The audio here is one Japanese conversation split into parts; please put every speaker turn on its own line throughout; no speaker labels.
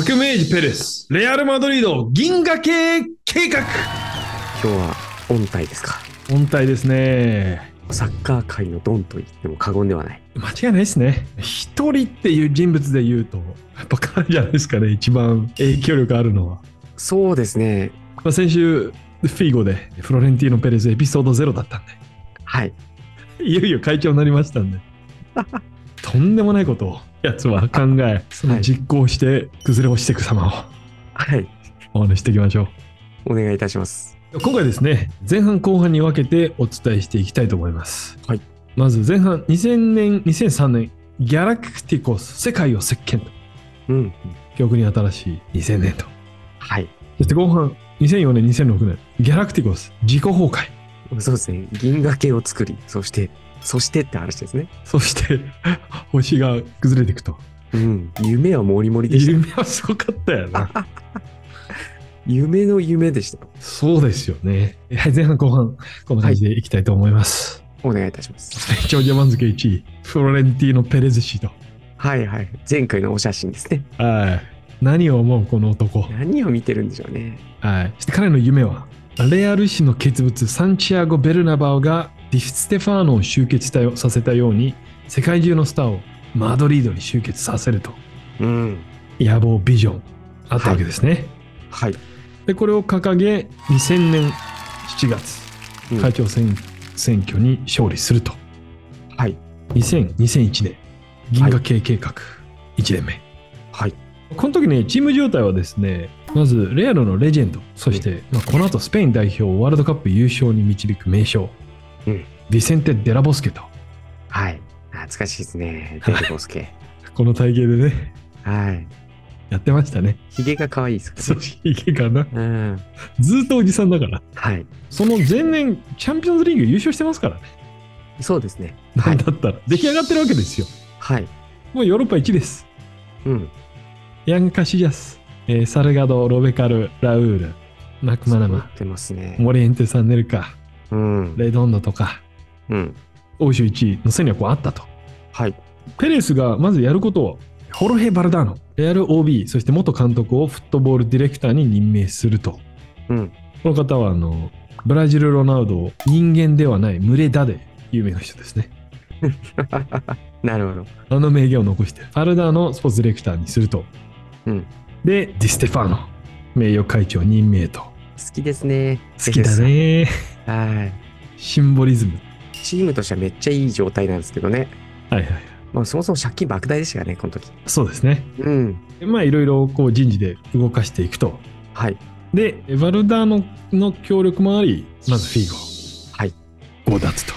革命児ペレス、レアル・マドリード銀河系計画
今日は音体ですか？
本体ですね。
サッカー界のドンと言っても過言ではない。
間違いないですね。一人っていう人物で言うと、やっぱ彼じゃないですかね、一番影響力あるのは。
そうですね。
まあ、先週、フィーゴでフロレンティーノ・ペレスエピソードゼロだったん
はい。
で、いよいよ会長になりましたんで、とんでもないことをやつは考え、その実行して崩れ落ちていく様を
はい。
お話ししていきましょう。
お願いいたします。
今回ですね、前半後半に分けてお伝えしていきたいと思います。
はい。
まず前半、2000年、2003年、ギャラクティコス、世界を席巻と。
うん。
記憶に新しい2000年と。
はい。
そして後半、2004年、2006年、ギャラクティコス、自己崩壊。
そうですね。銀河系を作り、そして、そしてって話ですね。
そして、星が崩れていくと。
うん。夢はもりもりでした。
夢はすごかったよな。
夢の夢でした。
そうですよね。はい、前半後半、こんな感じでいきたいと思います。
お願いいたします。
長者番付1位、フロレンティーノ・ペレズ氏と。
はいはい。前回のお写真ですね。
はい。何を思う、この男。
何を見てるんでしょうね。
はい。そして彼の夢は、レアル市の傑物サンチアゴ・ベルナバオがディステファーノを集結させたように、世界中のスターをマドリードに集結させると。
うん。
野望、ビジョン、あったわけですね。
はい。
で、これを掲げ、2000年7月、
うん
会長選選挙に勝利すると。
はい。
2000、2001年、銀河系計画1年目。
はい。
この時ね、チーム状態はですね、まずレアルのレジェンド、そして、まあ、この後スペイン代表をワールドカップ優勝に導く名将、
うん
ビセンテ・デラボスケと、
はい。懐かしいですね。デルボスケ。
この体型でね、
はい。
やってましたね。
ヒゲが可愛いですか？
そう、いけかな。
うん。
ずーっとおじさんだから。
はい。
その前年、チャンピオンズリーグ優勝してますからね。
そうですね。
な
はい
んだったら。出来上がってるわけですよ。
はい。
もうヨーロッパ1です。
うん。
ヤング・カシジャス、えーサルガド・ロベカル・ラウール、マクマナマ、
ってますね。
モリエンテ・サンネルカ、
うん。
レドンドとか、
うん。
欧州1位の戦略はあったと。
はい。
ペレスがまずやることは、ホロヘ・バルダーノ、レアル OB、そして元監督をフットボールディレクターに任命すると。
うん。
この方は、あの、ブラジル・ロナウドを人間ではない群れだで有名な人ですね。
なるほど。
あの名言を残して、ファルダーのスポーツディレクターにすると。
うん。
で、ディステファーノ、名誉会長任命と。
好きですね。
好きだね。
はい。
シンボリズム。
チームとしてはめっちゃいい状態なんですけどね。
はいはい。
まあそもそも借金莫大でしたからね、この時。
そうですね。
うん。
でまあ、いろいろこう人事で動かしていくと。
はい。
で、バルダーノの協力もあり、まずフィーゴ。
はい。
強奪と。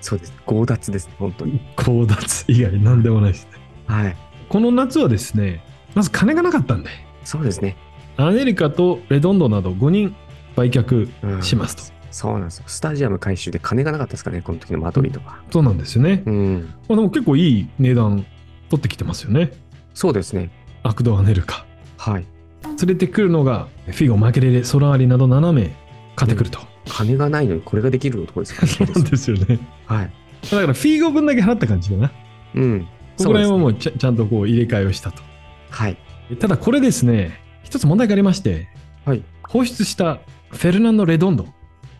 そうです。強奪ですね、本当に。
強奪以外何でもないですね。
はい。
この夏はですね、まず金がなかったんで、
そうですね。
アメリカとレドンドなど5人売却
うん
しますと。
そうなんですよ。スタジアム改修で金がなかったですかね、この時のマドリードは。
そうなんですよね。
うん。
まあ、でも結構いい値段取ってきてますよね。
そうですね。
アクド・アネルカ。
はい。
連れてくるのが、フィーゴ、マケレレ、ソラーリなど7名買ってくると。
金がないのにこれができる男ですから
そうなんですよね。
はい。
だからフィーゴ分だけ払った感じだな。
うん。
ここら辺はもうちゃちゃんとこう入れ替えをしたと。
はい。
ただこれですね、一つ問題がありまして、
はい。
放出したフェルナンド・レドンド。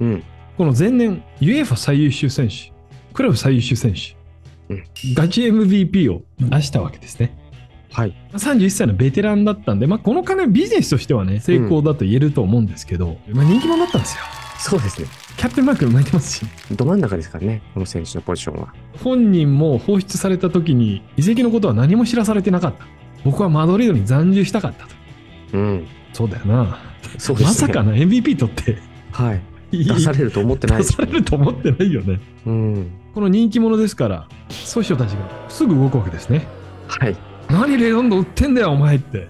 うん。
この前年、ユエファ最優秀選手、クラブ最優秀選手、
うん
ガチ MVP を出したわけですね。
はい。
31歳のベテランだったんで、まあ、この金はビジネスとしてはね、成功だと言えると思うんですけど、まあ、人気者だったんですよ。
そうですね。
キャプテンマーク巻いてますし、
ど真ん中ですからね、この選手のポジションは。
本人も放出された時に、移籍のことは何も知らされてなかった。僕はマドリードに残留したかったと。
うん。
そうだよな。
そうですね。
まさかな MVP 取って
はい。
出
出されると思ってない
出されると思ってないよね。
うん。
この人気者ですから、ソシオたちがすぐ動くわけですね。
はい。
何レドンド売ってんだよ、お前って。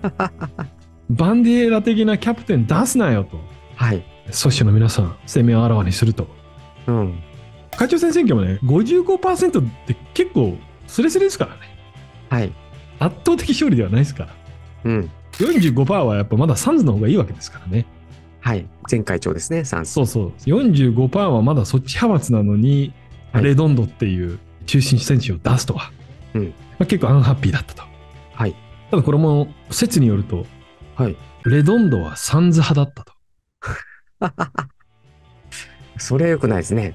バンディエラ的なキャプテン出すなよと。
はい。
ソシオの皆さん、声明をあらわにすると。
うん。
会長選選挙もね、55%って結構スレスレですからね。
はい。
圧倒的勝利ではないですから。
うん。
45%はやっぱまだサンズの方がいいわけですからね。
はい。前会長ですね、サンス。
そうそう。45%はまだそっち派閥なのに、
はい
レドンドっていう中心選手を出すとは。
うん
まあ、結構アンハッピーだったと。
はい。
ただこれも説によると、
はい。
レドンドはサンズ派だったと。
それは良くないですね。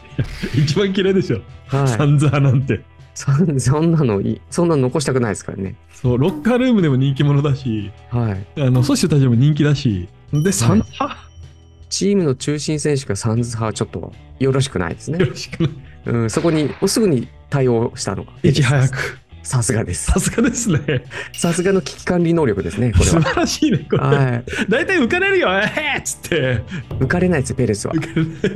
一番嫌いでしょ、
はい。
サンズ派なんて。
そんそんなのい、そんなの残したくないですからね。
そう、ロッカールームでも人気者だし、
はい。
あの、ソシュたちも人気だし、で、サンズ派、
チームの中心選手がサンズ派はちょっとよろしくないですね
よ。ろしくない。
うん、そこに、すぐに対応したのが。
いち早く。
さすがです。
さすがですね。
さすがの危機管理能力ですね、これ
素
は。
晴らしいね、これ。
はい。
大体浮かれるよ、えーっつって。
浮かれないです、ペレスは。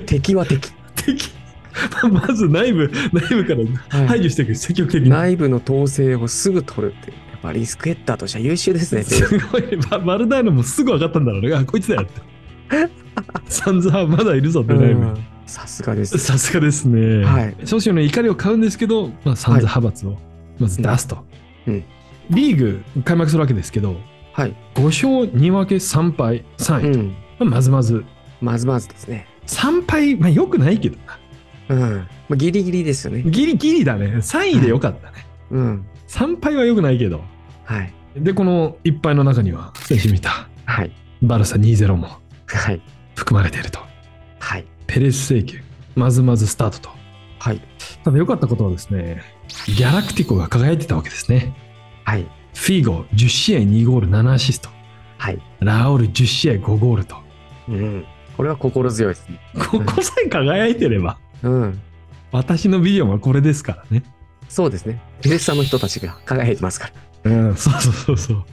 敵は敵。
敵。まず内部、内部から
はい
排除していく、積極的に。
内部の統制をすぐ取るっていう。やっぱリスクヘッダーとしては優秀ですね。
すごい、ババルダーノもすぐ分かったんだろうね。あ、こいつだよって。サンズ派まだいるぞって内部。
うんさすがです。
さすがですね。
はい
少々の怒りを買うんですけど、まあ、サンズ派閥をまず出すと。
うん
リーグ開幕するわけですけど、
はい。
5勝2分け3敗3位と、
うん。
まあまずまず
まずまずですね。
3敗、まあ、よくないけどな
うん。まあ、ギリギリですよね。
ギリギリだね3位でよかったね、
うん。
3敗はよくないけど
はい。
でこの1敗の中には先週見た
はい。
バルサ2-0も
はい。
含まれていると
はい。
ペレス請求まずまずスタートと
はい。
ただ良かったことはですねギャラクティコが輝いてたわけですね
はい。
フィーゴ10試合2ゴール7アシスト
はい。
ラオール10試合5ゴールと
うん。これは心強いですね。
ここさえ輝いてれば
うん。
私のビジョンはこれですからね
そうですね。ペレスさんの人たちが輝いてますから。
うん、そうそうそうそう。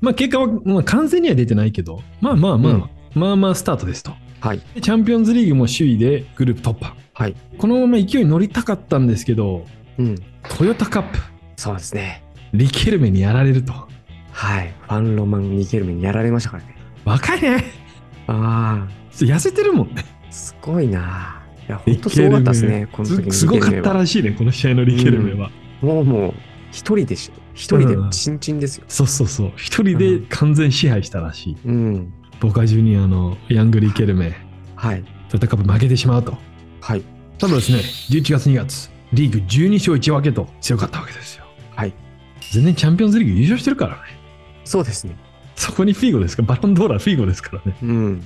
まあ結果は、まあ、完全には出てないけど、まあまあまあ、
うん
まあまあスタートですと。
はい。
でチャンピオンズリーグも首位でグループ突破。
はい。
このまま勢いに乗りたかったんですけど、
うん。
トヨタカップ、
そうですね。
リケルメにやられると。
はい。ファンロマン・ニケルメにやられましたからね。
若いね。
あ
痩せてるもんね。
あ、すごいな。いや、ほんとすごかったですね。この時の
すすごかった。らしいね、この試合のリケルメは。
もうもう、一人でし、一人でチンチンですよ。
そうそうそう。一人で完全支配したらしい。
うん。
ボカジュニアのヤングリケルメ、
はい。
タカップ負けてしまうと。
はい。
ただですね、11月2月、リーグ12勝1分けと強かったわけですよ。
はい。
全然チャンピオンズリーグ優勝してるからね。
そうですね。
そこにフィーゴですか？バロンドーラーフィーゴですからね。
うん。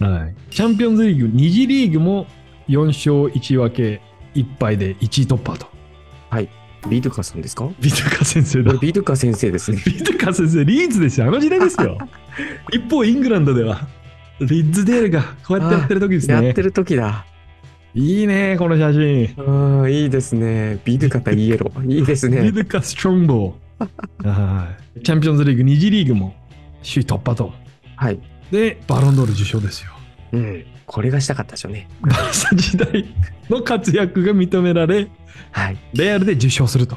はい。チャンピオンズリーグ、2次リーグも4勝1分け1敗で1位突破と。
ビドゥカさんですか？
ビトゥカ先生だ。
ビドゥカ先生ですね。
ビトゥカ先生、リーズですよ。あの時代ですよ。一方、イングランドでは、リッズデールがこうやってやってる時ですね。
やってる時だ。
いいね、この写真。
ああ、いいですね。ビドゥカ対イエロー。いいです
ビ
ね。
トゥカストロングボー。はい。チャンピオンズリーグ2次リーグも首位突破と。
はい。
で、バロンドール受賞ですよ。
うん。これがしたかったでしょうね。
バルサ時代の活躍が認められ、
はい。
レアルで受賞すると。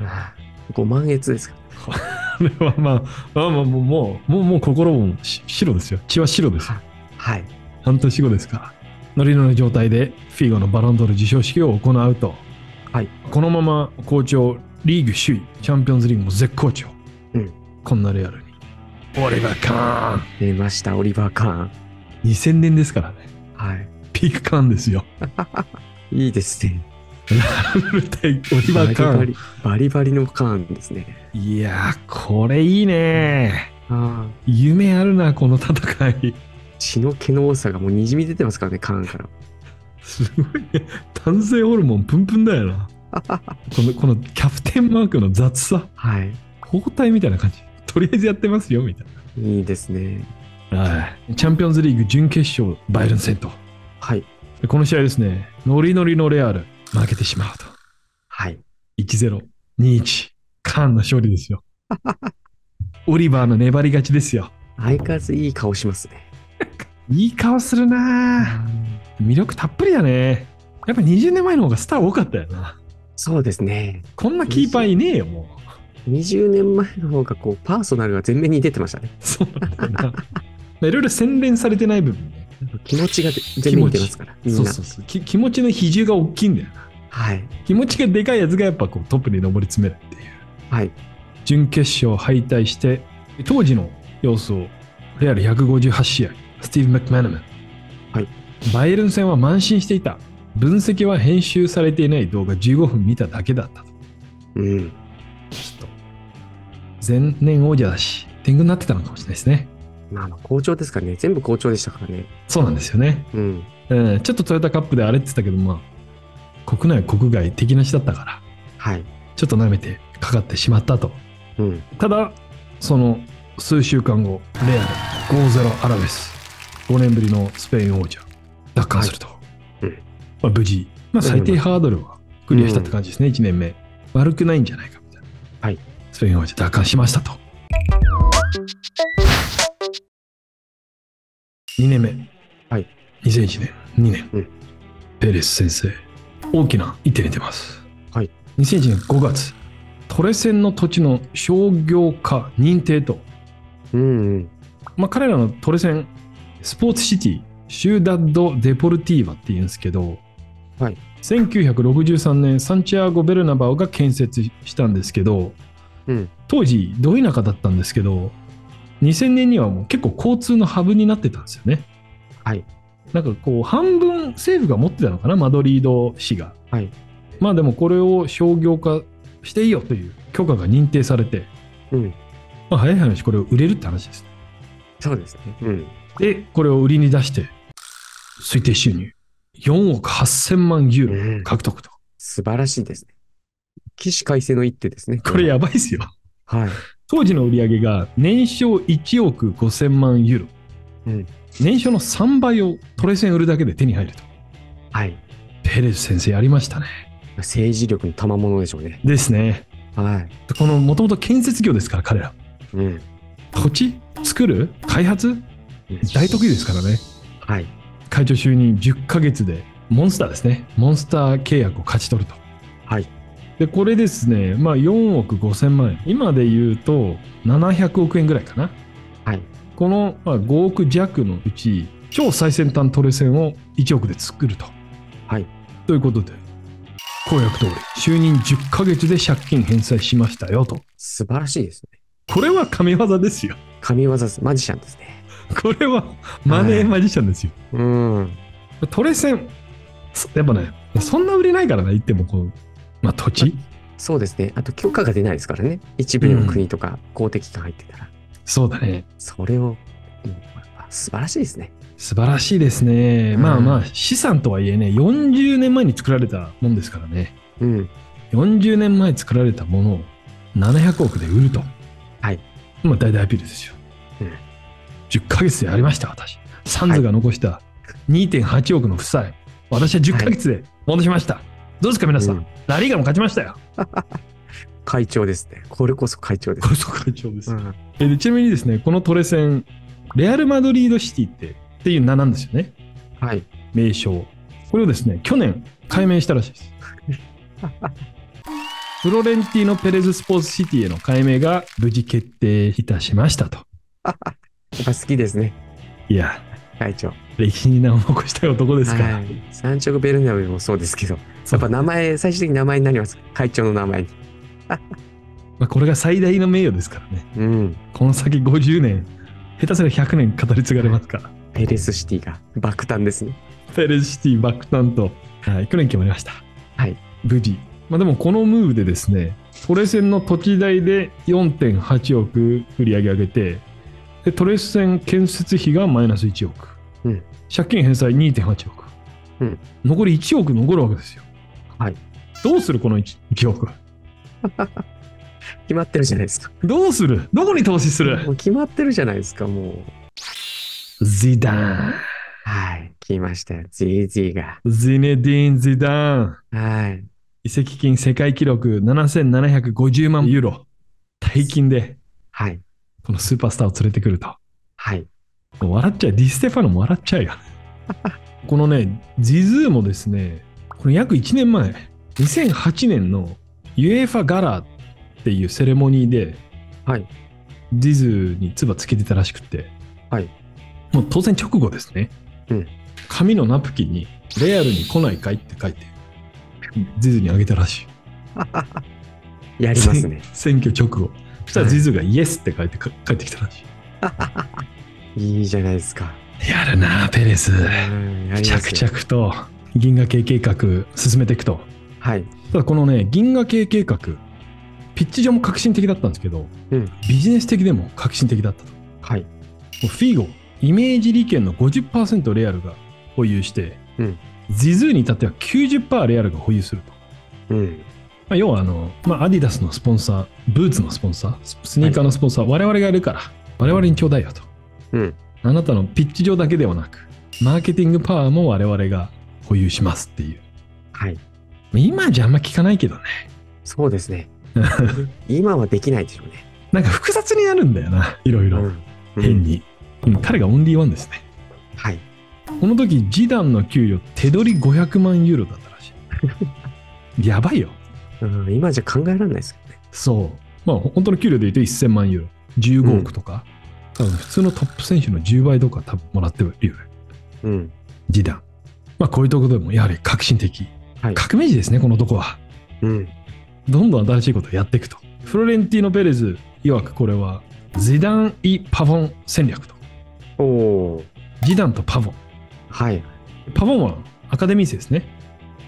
ああ5万円ですか？
これはまあ、まあまあもう、もう、もうもう心もし白ですよ。血は白ですよ。
はい。
半年後ですから。ノリノリの状態でフィーゴのバロンドール受賞式を行うと。
はい。
このまま好調、リーグ首位、チャンピオンズリーグも絶好調。
うん
こんなレアルに。オリバー・カーン。
出ました、オリバー・カーン。
2000年ですからね。
はい。
ピークカーンですよ。
いいですね。
対オリバー・カーン。
バリバリ、バリのカーンですね。
いやー、これいいね。夢あるな、この戦い。
血の毛の多さがもうにじみ出てますからね、カーンから。
すごいね。男性ホルモンプンプンだよな。この、このキャプテンマークの雑さ。
はい。
包帯みたいな感じ。とりあえずやってますよ、みたい
いいですね。
な。はい。チャンピオンズリーグ準決勝、バイエルン戦と。
はい。
でこの試合ですね、ノリノリのレアル、負けてしまうと。
はい。
1-0、2-1、カーンの勝利ですよ。オリバーの粘り勝ちですよ。
相変わらずいい顔しますね。
いい顔するなぁ魅力たっぷりだね。やっぱ20年前の方がスター多かったよな。
そうですね。
こんなキーパーいねえよ、もう。
20年前の方がこう、パーソナルが前面に出てましたね。
そういろいろ洗練されてない部分ね。
気持ちが前面に出ますから。
そうそうそうき気持ちの比重が大きいんだよな。
はい。
気持ちがでかいやつがやっぱこうトップに上り詰めるっていう。
はい。
準決勝敗退して、当時の様子を、レアル158試合、スティーブ・マクマナマン。
はい。
バイエルン戦は慢心していた。分析は編集されていない動画15分見ただけだったと。
うん。
ちょっと前年王者だし、天狗になってたのかもしれないですね。
まあまあ、好調ですからね。全部好調でしたからね。
そうなんですよね。
うん。
うん、ちょっとトヨタカップで荒れてたけど、まあ、国内、国外、敵なしだったから、
はい。
ちょっと舐めてかかってしまったと。
うん。
ただ、その数週間後、レアル5-0アラベス、5年ぶりのスペイン王者、奪還すると。
はいうん
まあ、無事、まあ、最低ハードルはクリアしたって感じですね、1年目。悪くないんじゃないかみたいな。
はい
スペイン王者奪還しましたと。2年目。
はい。
2001年、2年。
うん
ペレス先生、大きな一手に出ます。
はい。
2001年5月、トレセンの土地の商業化認定と、
うんうん。
まあ、彼らのトレセン、スポーツシティ、シューダッド・デポルティーバっていうんですけど、
はい。
1963年、サンチアゴ・ベルナバオが建設したんですけど、
うん。
当時、ど田舎だったんですけど、2000年にはもう結構交通のハブになってたんですよね。
はい。
なんかこう、半分政府が持ってたのかな、マドリード市が。
はい。
まあでもこれを商業化していいよという許可が認定されて、
うん。
まあ、早い話、これを売れるって話です。
そうですね。うん。
で、これを売りに出して、推定収入4億8000万ユーロ
うん
獲得と。
素晴らしいですね。起死回生の一手ですね。
これやばいですよ。
はい。
当時の売り上げが年商1億5000万ユーロ。
うん
年商の3倍をトレセン売るだけで手に入ると。
はい。
ペレス先生やりましたね。
政治力の賜物でしょうね。
ですね。
はい。
このもともと建設業ですから彼ら。
うん。
土地作る開発？大得意ですからね。
はい。
会長就任10ヶ月でモンスターですね。モンスター契約を勝ち取ると。
はい。
で、これですね、まあ4億5000万円。今で言うと700億円ぐらいかな。
はい。
このまあ5億弱のうち、超最先端トレセンを1億で作ると。
はい。
ということで、公約通り、就任10ヶ月で借金返済しましたよと。
素晴らしいですね。
これは神業ですよ。
神業です。マジシャンですね。
これはマネーマジシャンですよ。
うん。
トレセン、そやっぱね、そんな売れないからな、言ってもこう、まあ土地、
そうですね。あと許可が出ないですからね。一部の国とか公的機関入ってたら。
そうだね。
それを、うん素晴らしいですね。
素晴らしいですね。
うん
まあまあ、資産とはいえね、40年前に作られたもんですからね。
うん。
40年前作られたものを700億で売ると。
はい。
まあ大々アピールですよ。
うん
10ヶ月でやりました、私。サンズが残した2.8億の負債。私は10ヶ月で戻しました。どうですか、皆さん？
うん
ラリーガも勝ちましたよ。
会長ですね。これこそ会長です。
これそ会長です。
うん。
えでちなみにですね、このトレセン、レアル・マドリードシティってっていう名なんですよね。
はい。
名称。これをですね、去年改名したらしいです。フロレンティーノ・ペレズ・スポーツシティへの改名が無事決定いたしましたと。
やっぱ好きですね。
いや、
会長。
歴史に名を残したい男ですか？ら。
はい。サンチョゴ・ベルナベもそうですけど、やっぱ名前、最終的に名前になります。会長の名前に。
まあ、これが最大の名誉ですからね。
うん。
この先50年、下手すら100年語り継がれますから。
ペレスシティが爆誕ですね。
ペレズシティ爆誕と、はい、去年決まりました。
はい。
無事。まあ、でもこのムーブでですね、トレセンの土地代で4.8億売り上げ上げて、でトレセン建設費がマイナス1億。
うん
借金返済2.8億。
うん
残り1億残るわけですよ。
はい。
どうするこの 1, 1億？
決まってるじゃないですか。
どうする？どこに投資する？
もう決まってるじゃないですか、もう。
ジダーン。
はい。来ましたよ。ZZ が。
ゼネディーン・ジダーン。
はい。
移籍金世界記録7750万ユーロ。大金で、
はい。
このスーパースターを連れてくると。
はい。
笑っちゃう。ディステファノも笑っちゃうよ。このね、ジズーもですね、この約1年前、2008年の UEFAガラっていうセレモニーで、
はい。
ジズーに唾つけてたらしくて、
はい。
もう当然直後ですね。
うん
紙のナプキンに、レアルに来ないかいって書いて、ジズーにあげたらしい。
やりますね。
選挙直後。そしたらジズーがイエスって書いてか帰ってきたらし
い いじゃないですか。
い。やるなあペレス。着々と銀河系計画進めていくと。
はい。
ただこのね、銀河系計画、ピッチ上も革新的だったんですけど、
うん
ビジネス的でも革新的だったと。も
はい。
うフィーゴ、イメージ利権の50%レアルが保有して、
うん
ジズーに至っては90%レアルが保有すると。
うん。
まあ、要はあの、まあ、アディダスのスポンサー、ブーツのスポンサー、ススニーカーのスポンサー、我々がやるから、我々にちょうだいよと。
うん。
あなたのピッチ上だけではなく、マーケティングパワーも我々が保有しますっていう。
はい。
今じゃあんま聞かないけどね。
そうですね。今はできないでしょうね。
なんか複雑になるんだよな、いろいろ。
うん
変。に、うん彼がオンリーワンですね。
はい。
この時、ジダンの給与、手取り500万ユーロだったらしい。やばいよ。
うん、今じゃ考えられないですけどね。
そう。まあ、本当の給料で言うと1000万ユーロ。15億とか。多分普通のトップ選手の10倍とか多分もらってるよね。
うん。
ジダン。まあ、こういうところでもやはり革新的。
はい。
革命児ですね、この男は。
うん。
どんどん新しいことをやっていくと。フロレンティーノ・ペレズ曰くこれは、ジダン・イ・パフォン戦略と。
おお。
ジダンとパフォン。
はい。
パフォンはアカデミー生ですね。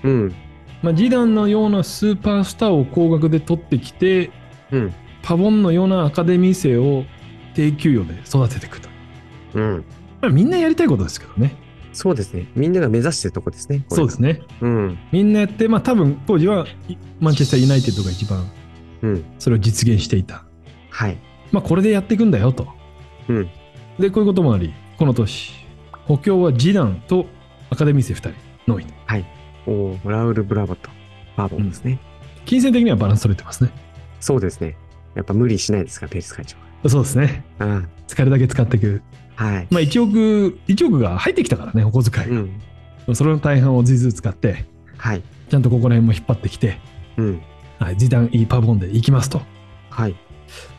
うん。
まあ、ジダンのようなスーパースターを高額で取ってきて、
うん。
パフォンのようなアカデミー生を低給与で育てていくと。
うん。
まあ、みんなやりたいことですけどね。
そうですね。みんなが目指してるとこですね。
そうですね。
うん。
みんなやって、まあ多分当時はいマンチェスター・ユナイテッドが一番
うん。
それを実現していた。
はい。
まあこれでやっていくんだよと。
うん。
で、こういうこともあり、この年、補強はジダンとアカデミー生2人のみ。
おお。ラウル・ブラボとパボンですね。
金銭的にはバランス取れてますね。
そうですね。やっぱ無理しないですか、ペレス会長
そうですね。
は。うん。
使えるだけ使っていく。
はい。
まあ1億、1億が入ってきたからね、お小遣いが。
うん。
それの大半をジズー使って、
はい。
ちゃんとここら辺も引っ張ってきて、
うん。
はい、ジダン・イ・パボンで行きますと。
はい。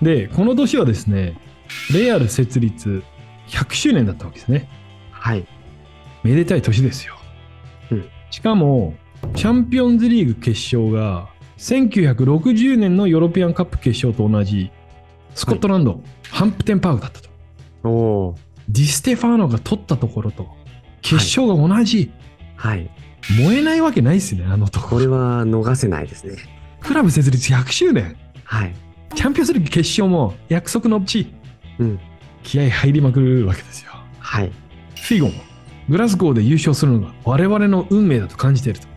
で、この年はですね、レアル設立100周年だったわけですね。
はい。
めでたい年ですよ。
うん
しかも、チャンピオンズリーグ決勝が、1960年のヨーロピアンカップ決勝と同じ、スコットランド、ハンプデンパークだったと。
おお。
ディステファノが取ったところと、決勝が同じ。
はい。
燃えないわけないですね、あのとこ
これは逃せないですね。
クラブ設立100周年。
はい。
チャンピオンズリーグ決勝も約束の地。
うん。
気合入りまくるわけですよ。
はい。
フィゴン、グラスゴーで優勝するのが我々の運命だと感じていると。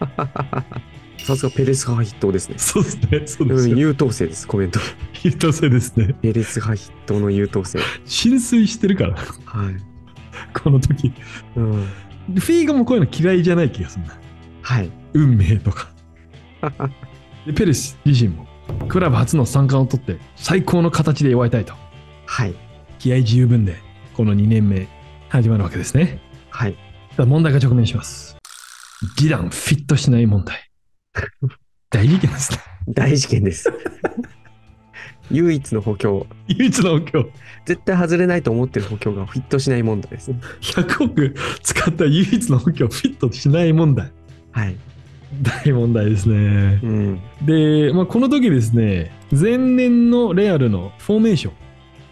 さすがペレス派筆頭ですね。
そうですね、そう
うん、優等生です、コメント。
優等生ですね。
ペレス派筆頭の優等生。
浸水してるから、
はい。
この時。
うん。
フィーゴもこういうの嫌いじゃない気がするな。
はい。
運命とか。でペレス自身も、クラブ初の三冠を取って最高の形で祝いたいと。
はい。
気合十分で、この2年目始まるわけですね。
はい。
問題が直面します。ジダンフィットしない問題。大事件ですね。
大事件です。唯一の補強。
唯一の今日、
絶対外れないと思ってる補強がフィットしない問題ですね。
100億使った唯一の補強フィットしない問題。
はい。
大問題ですね
う。ん。
で、まあ、この時ですね、前年のレアルのフォーメーション、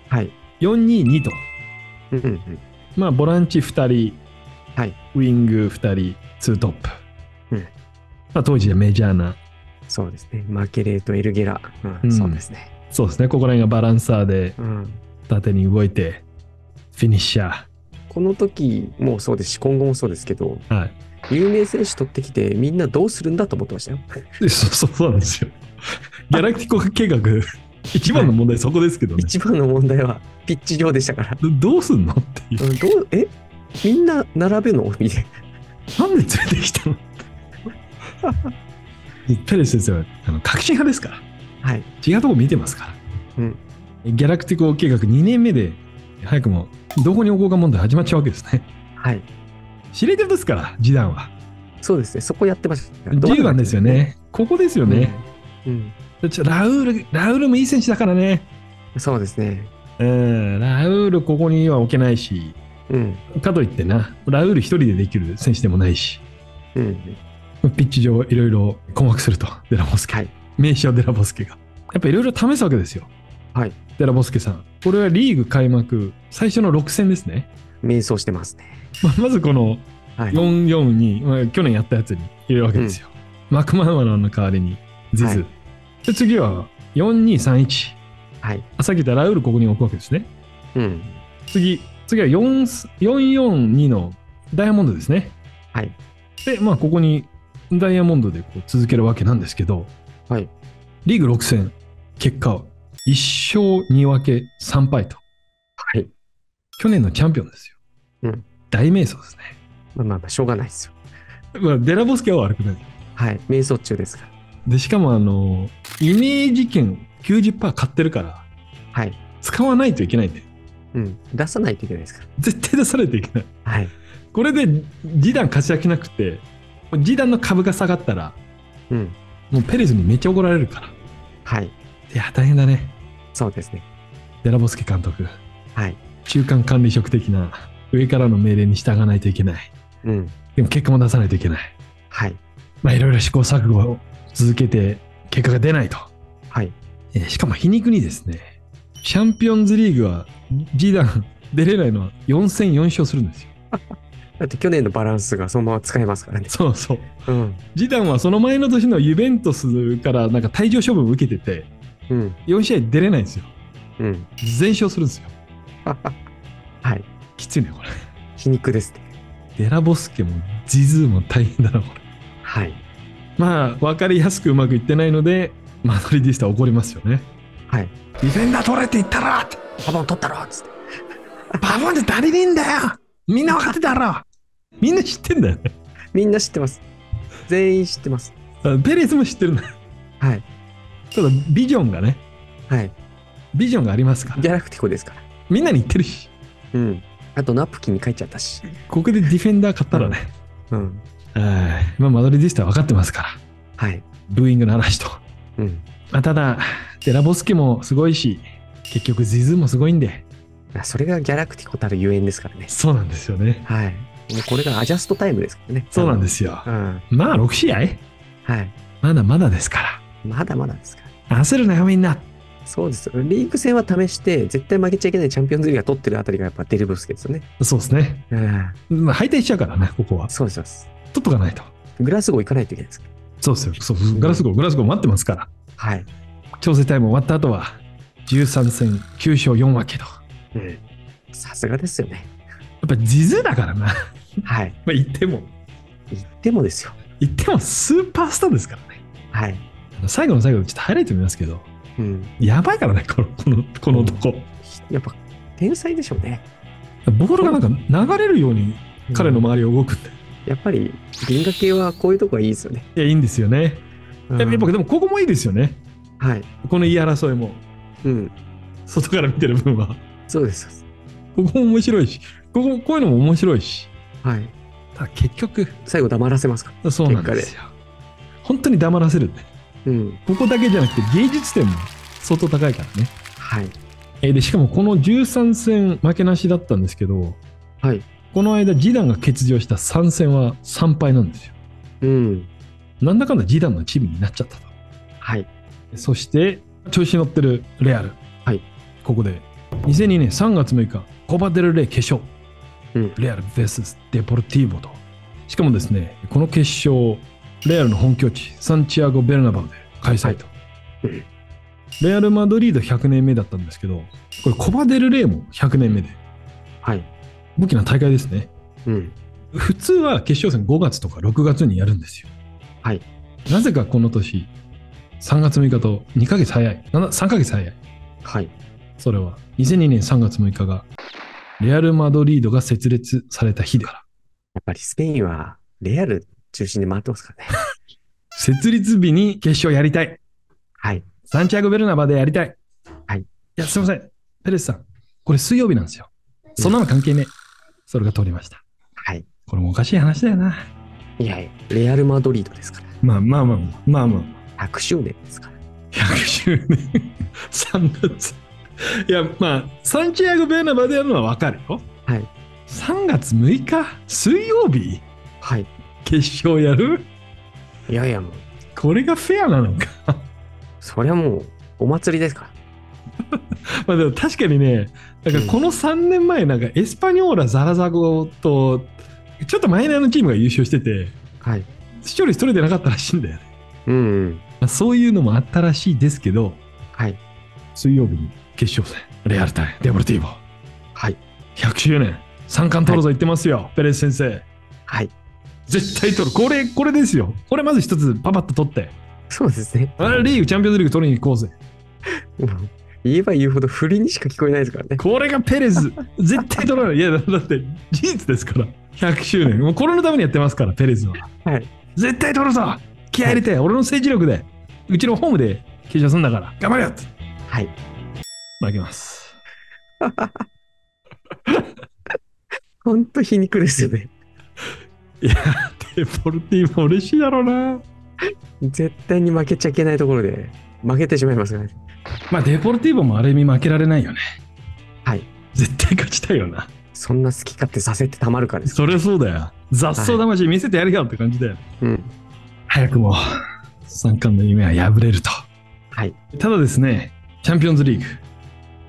はい。
422と、
うんうんうん。
まあ、ボランチ2人、
はい。
ウィング2人、ツートップ。
うん
まあ、当時はメジャーな、
そうですね。マケレーとエルゲラ。うん、
うん
そうですね。
そうですね、ここら辺がバランサーで
うん。
縦に動いて、フィニッシャ
この時もそうですし、今後もそうですけど、
ー。はい。
有名選手取ってきて、みんなどうするんだと思ってましたよ。
でそうそうなんですよ。ギャラクティコ計画、一番の問題そこですけどね。
一番の問題は、ピッチ上でしたから。
どどうすんのっていう。
うん、どう、え？みんな並べの？みたいな。
なんで連れてきたの？ペレス先生はあの革新派ですから。
はい。
違うとこ見てますから。
うん
ギャラクティコ計画2年目で、早くもどこに置こうか問題始まっちゃうわけですね。
はい。
司令塔ですから、ジダンは。
そうですね。そこやってました。
10番ですよね。ここですよね。
うん。
ちょラウール、ラウールもいい選手だからね。
うん。そうですね。
うん、ラウールここには置けないし、
うん。
かといってな、ラウール一人でできる選手でもないし、
うん。
ピッチ上いろいろ困惑すると、デラボスケ。
はい。
名将デラボスケが。やっぱいろいろ試すわけですよ。
はい。
デラボスケさん。これはリーグ開幕、最初の6戦ですね。
迷走してますね。
まあまずこの
はい。
442、まあ去年やったやつに入れるわけですよ。マクマナマランの代わりに、ジズ、
はい
で次は4231。
はい。
さっき言ったラウールここに置くわけですね。
うん。
次、次は4 442のダイヤモンドですね。
はい。
で、まあ、ここにダイヤモンドでこう続けるわけなんですけど、
はい。
リーグ6戦、結果は1勝2分け3敗と。
はい。
去年のチャンピオンですよ。
うん
大迷走ですね。
まあまあまあ、しょうがないですよ。
まあ、デラボスケは悪くない。
はい。瞑想中ですから。
で、しかもあの、イメージ権90%買ってるから、
はい。
使わないといけないんで、
うん。出さないといけないですか
絶対出さないといけない。
ら。はい。
これでジダン活躍なくて、ジダンの株が下がったら、
うん。
もうペレスにめっちゃ怒られるから。
はい。
いや、大変だね。
そうですね。
デラボスケ監督。
はい。
中間管理職的な上からの命令に従わないといけない。
うん。
でも結果も出さないといけない。
はい。
まあいろいろ試行錯誤を続けて結果が出ないと。
はい。
えーしかも皮肉にですね、チャンピオンズリーグはジダン出れないのは4戦4勝するんですよ。
だって去年のバランスがそのまま使えますからね。
そうそう。
うん。
ジダンはその前の年のユベントスからなんか退場処分を受けてて、
うん。
4試合出れないんですよ。
うん。
全勝するんですよ。
はい。
きついね、これ。
皮肉ですね。
デルボスケもジズーも大変だな、これ。
はい。
まあ、分かりやすくうまくいってないので、マドリディスタは怒りますよね。
はい。
ディフェンダー取れって言ったら
パボン取ったろっつって。
パボンで足りねえんだよみんな分かってたろみんな知ってんだよね。
みんな知ってます。全員知ってます。
あペレスも知ってるんだよ。
はい。
ただ、ビジョンがね、
はい。
ビジョンがありますから。
ギャラクティコですから。
みんなに言ってるし、
うん。あとナプキンに書いちゃったし。
ここでディフェンダー買ったらね、
うん。
はいまあ、マドリディスタは分かってますから、
はい。
ブーイングの話と。
うん。
まあ、ただ、デルボスケもすごいし、結局ジズーもすごいんで、
それがギャラクティコたるゆえんですからね。
そうなんですよね。
はい。もうこれがアジャストタイムですからね。
そうなんですよ。
うん。
まあ、6試合？
はい。
まだまだですか
まだまだですから。
ら。焦るなよ、みんな。
そうですよ。リーグ戦は試して、絶対負けちゃいけないチャンピオンズリーグが取ってるあたりがやっぱデルブスケですよね。
そうですね。
うん。
まあ、敗退しちゃうからね、ここは。
そうです。
取っとかないと。
グラスゴー行かないといけないです。
そうですよ。そう、グラスゴー、グラスゴー待ってますから。
はい。
調整タイム終わった後は、13戦9勝4分けと。や
うん。さすがですよね。
っぱジズーだからな。ま
はい。
あ、言っても。
言ってもですよ。
言ってもスーパースターですからね。
はい。
最後の最後でちょっとハイライト見ますけど、
うん。
やばいからね、この、この、この男。
やっぱ、天才でしょうね。
ボールがなんか流れるように彼の
うん
周りを動くんで。
やっぱり、銀河系はこういうとこがいいですよね。
いや、いいんですよね。
うん
やっぱでもここもいいですよね。
はい。
この言い争いも。
うん。
外から見てる分は。
そうです。
ここも面白いし、ここ、こういうのも面白いし。
はい。
ただ結局、
最後黙らせますか？
そうなんですよ。本当に黙らせるんで。
うん。
ここだけじゃなくて芸術点も相当高いからね。
はい。
えーで、しかもこの13戦負けなしだったんですけど、
はい。
この間、ジダンが欠場した3戦は3敗なんですよ。
うん。
なんだかんだジダンのチームになっちゃったと。
はい。
そして、調子に乗ってるレアル。
はい。
ここで、2002年3月6日、コバデルレイ決勝。
うん
レアル vs デポルティーボと。しかもですね、この決勝、レアルの本拠地、サンチアゴ・ベルナバウで開催と。
うん
レアル・マドリード100年目だったんですけど、これコバデルレイも100年目で、
はい。
大きな大会ですね。
うん。
普通は決勝戦5月とか6月にやるんですよ。
はい。
なぜかこの年、3月6日と2ヶ月早い。な3ヶ月早い。
はい。
それは2002年3月6日が、レアル・マドリードが設立された日だから。
やっぱりスペインは、レアル中心で回ってますからね。
設立日に決勝やりたい。
はい。
サンチアゴ・ベルナバでやりたい。
はい。
いや、すいません。ペレスさん。これ水曜日なんですよ。そんなの関係ねえ。それが通りました。
はい。
これもおかしい話だよな。
いやいや、レアル・マドリードですから。
まあまあまあまあまあ。
100周年ですから。
100周年。3月。いや、まあ、サンチアゴ・ベルナバでやるのはわかるよ。
はい。
3月6日？水曜日？
はい。
決勝やる？
いやいや、もう、
これがフェアなのか？
それはもう、お祭りですから。
まあでも確かにね、なんかこの3年前、なんかエスパニョーラ、ザラザゴと、ちょっとマイナーのチームが優勝してて、
はい。
視聴率取れてなかったらしいんだよね。
うん、うん。
まあそういうのもあったらしいですけど、
はい。
水曜日に決勝戦、レアル対デボルティーボ。
はい。
100周年、三冠取るぞ言ってますよ、ペレス先生。
はい。
絶対取る。これ、これですよ。これまず一つパパッと取って。
そうですね。
あリーグ、チャンピオンズリーグ取りに行こうぜ。
うん言えば言うほど振りにしか聞こえないですからね。
これがペレス。絶対取らない。いや、だだって事実ですから。100周年。もうこれのためにやってますから、ペレスは。
はい。
絶対取るぞ気合入れて、俺の政治力で、うちのホームで決勝すんだから、頑張れよ
はい。
負けます。
ほんと皮肉ですよね。
いや、デポルティーも嬉しいだろうな。
絶対に負けちゃいけないところで負けてしまいますからね。
まあ、デポルティーボもある意味負けられないよね。
はい。
絶対勝ちたいよな。
そんな好き勝手させてたまるかです。
そりゃそうだよ。雑草魂見せてやるよって感じだよ。
うん。
早くも三冠の夢は破れると。
はい。
ただですね、チャンピオンズリーグ。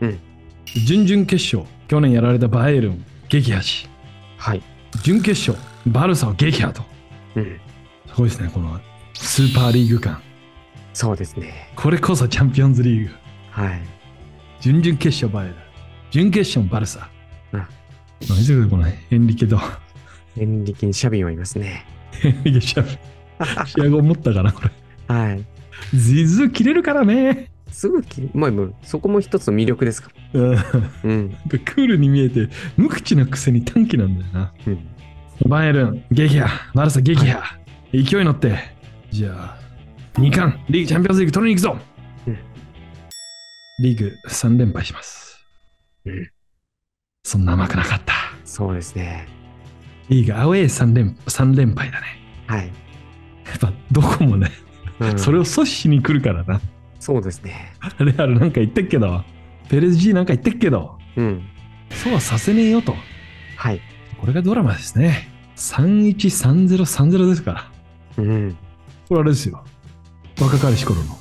うん。
準々決勝、去年やられたバイエルン、撃破し、
はい。
準決勝、バルサを撃破と。
うん。
すごいですね、このスーパーリーグ感。
そうですね。
これこそチャンピオンズリーグ。
はい。
準々決勝、バイエルン。準決勝、バルサ。
うん
何ていうかこのエンリケと、
エンリケにシャビンはいますね。
エンリケシャフ、試合後思ったかな、これ。
はい。
ズズ切れるからね。
すぐき、まあ、そこも一つの魅力ですか
うん。クールに見えて、無口なくせに短気なんだよな。
うん。
バイエルン、撃破、バルサ撃破、勢い乗って、じゃあ、2冠、リーグチャンピオンズリーグ取りに行くぞ、
うん
リーグ3連敗します。
うん
そんな甘くなかった。
そうですね。
リーグアウェー3連 ,3 連敗だね。
はい。
やっぱどこもね、
うん、
それを阻止しに来るからな。
そうですね。
レアルなんか言ってっけど、ペレス G なんか言ってっけど、
うん。
そうはさせねえよと。
はい。
これがドラマですね。313030ですから。
うん。
これあれですよ。若かりし頃の。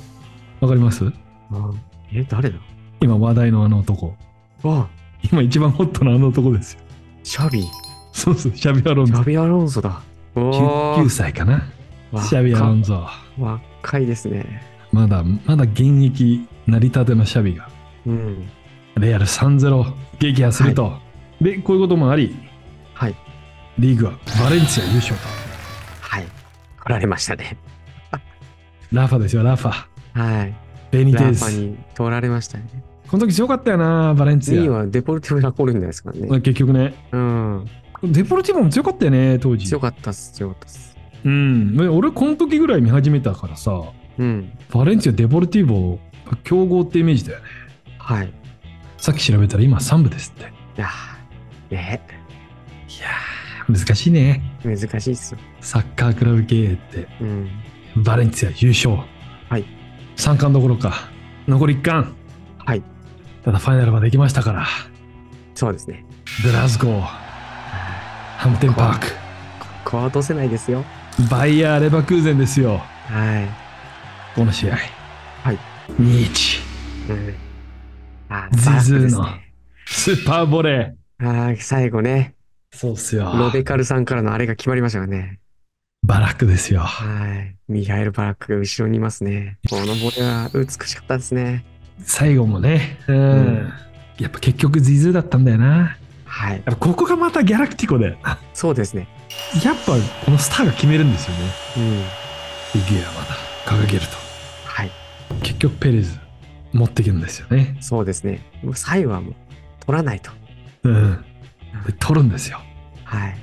わかります？
あえ、誰だ？
今話題のあの男。
あ、
今一番ホットなあの男ですよ。
シャビ？
そうそう、シャビアロンゾ。
シャビアロンソだ。お
19歳かな。シャビアロンゾ。
若いですね。
まだ、まだ現役成り立てのシャビが、
うん。
レアル3-0撃破すると。で、こういうこともあり、
はい。
リーグはバレンツィア優勝と。
はい。取られましたね。
ラファですよ、ラファ。
はい。
ベニテース。
ラーパに取られましたね。
この時強かったよな、バレンツ
2位
ィ
はデポルティブラコルンですから
ア。
ね。
結局ね。
うん。
デポルティボも強かったよね、当時。
強かったっす、強かったっす。
うん。で俺、この時ぐらい見始めたからさ、
うん。
バレンツィア、デポルティーボ、強豪ってイメージだよね。
はい。い
さっき調べたら今3部ですって。い
やー、ね、
やー、難しいね。
難しいっすよ。
サッカークラブ経営って、
うん。
バレンツィア優勝。
はい。
3冠どころか、残り1冠。
はい。
ただファイナルまで行きましたから、
そうですね。
グラスゴー、ハムテンパーク、
ここは落とせないですよ。
バイヤー・レバクーゼンですよ。
はい。
この試合。
はい。
2-1。
うん。あ
ズズーのスーパーボレ
あー最後ね、
ー。そうっすよ。
ロベカルさんからのあれが決まりましたからね。
バラックですよ。
はい。ミハエル・バラックが後ろにいますね。このボレは美しかったですね。
最後もね、うん
うん
やっぱ結局ズイズーだったんだよな。
はい。
やっぱここがまたギャラクティコで、やっ
そうですね。
ぱこのスターが決めるんですよね。
うん。
フィギュアまた掲げる
はい。
と。結局ペレズ持ってくるんですよね。
そうですね。もう最後はもう取らないと。
うん。で取るんですよ。
はい。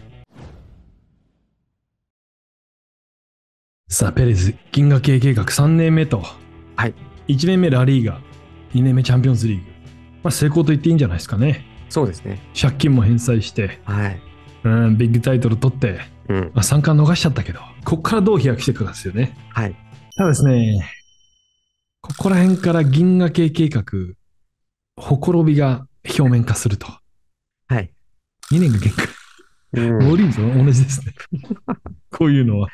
さあ、ペレズ、銀河系計画3年目と。
はい。
1年目ラリーガ、2年目チャンピオンズリーグ。まあ成功と言っていいんじゃないですかね。
そうですね。
借金も返済して、
はい。
うん、ビッグタイトル取って、
うん。
まあ、三冠逃しちゃったけど、ここからどう飛躍していくかですよね。
はい。
ただですね、ここら辺から銀河系計画、ほころびが表面化すると。
はい。
2年が限界。
うん
モーリーズと同じですね。こういうのは。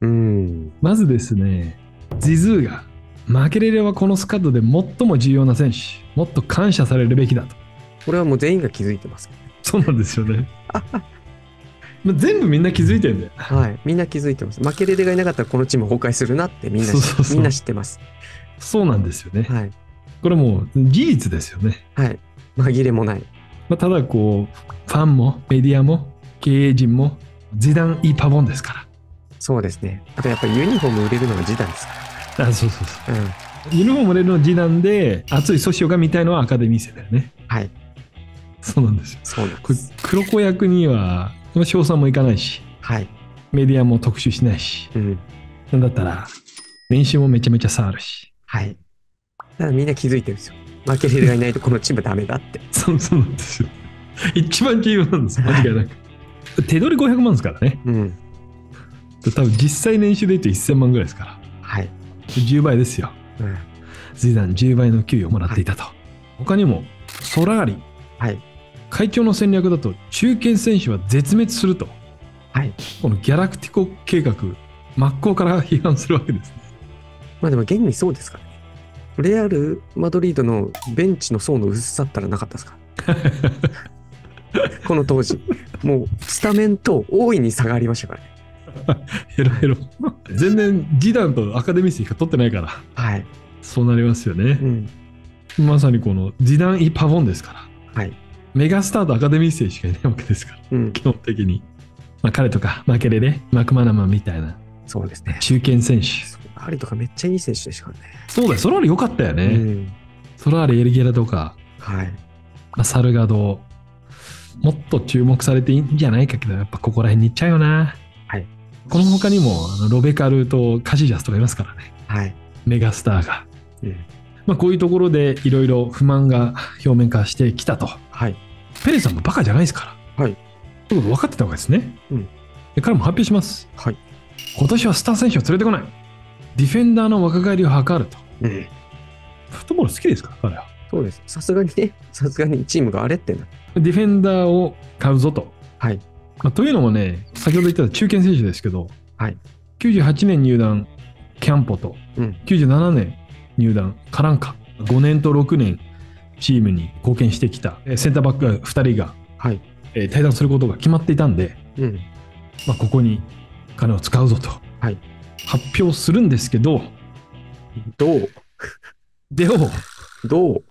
うん。
まずですね、ジズーがマケレレがこのスカッドで最も重要な選手、もっと感謝されるべきだと。
これはもう全員が気づいてます。
そうなんですよね。まあ全部みんな気づいてんだよ。
はい。みんな気づいてます。マケレレがいなかったらこのチーム崩壊するなってみんなみんな知ってます。
そうなんですよね。
はい。
これもう事実ですよね。
はい。紛れもない。
まあ、ただこう、ファンもメディアも経営陣も、ジダン・イ・パボンですか
そうですね。あとやっぱりユニフォーム売れるのが時短ですから
あ、そうそうそう。
うん。
ユニフォーム売れるの時短で、熱いソシオが見たいのはアカデミー生だよね。
はい。
そうなんですよ。
そうです。
黒子役には、賞賛もいかないし、
はい。
メディアも特集しないし、
うん。
なんだったら、練習もめちゃめちゃ触るし。
はい。だからみんな気づいてるんですよ。負けレレがいないとこのチームダメだって。
そうそうなんですよ。一番重要なんです、間違いなく。手取り500万ですからね。
うん。
多分実際年収で言うと1000万ぐらいですから。
はい。
10倍ですよ。
うん。
ジダン10倍の給与をもらっていたと。他にも、ソラーリ。
はい。
会長の戦略だと、中堅選手は絶滅すると。
はい。
このギャラクティコ計画、真っ向から批判するわけですね。
まあでも現にそうですからね。レアル・マドリードのベンチの層の薄さったらなかったですか？この当時。もうスタメンと大いに差がありましたからね。
ヘロヘロ。全然、ジダンとアカデミー生しか取ってないから、
はい。
そうなりますよね
う。ん。
まさにこのジダン・イ・パボンですから。
はい。
メガスターとアカデミー生しかいないわけですから、
うん。
基本的に。まあ、彼とか、マケレレ、マクマナマンみたいな
そうですね。
中堅選手。
アリとかめっちゃいい選手でしたからね。
そうだよ、ソラーレ良かったよね。
うん。
ソラーレ、エルゲラとか、
はい。
まあ、サルガド、もっと注目されていいんじゃないかけど、やっぱここら辺に行っちゃうよな。
はい。
この他にも、あのロベカルとカシジャスとかいますからね。
はい。
メガスターが。
うん。
まあ、こういうところでいろいろ不満が表面化してきたと。
はい。
ペレさんもバカじゃないですから。
はい。
ということ分かってたわけですね。
うん。
で彼も発表します。
はい。
今年はスター選手を連れてこない。ディフェンダーの若返りを図ると。
うん。
フットボール好きですか？ら、彼は。
そうです。さすがにね、さすがにチームがあれってな。
ディフェンダーを買うぞと。
はい。
まあ、というのもね、先ほど言った中堅選手ですけど、
はい。
98年入団、キャンポと、
うん。
97年入団、カランカ、5年と6年、チームに貢献してきたえーセンターバックが2人が、
はい。
えー退団することが決まっていたんで、
うん。
まあ、ここに金を使うぞと、
はい
発表するんですけど、
どう？
でも、
どう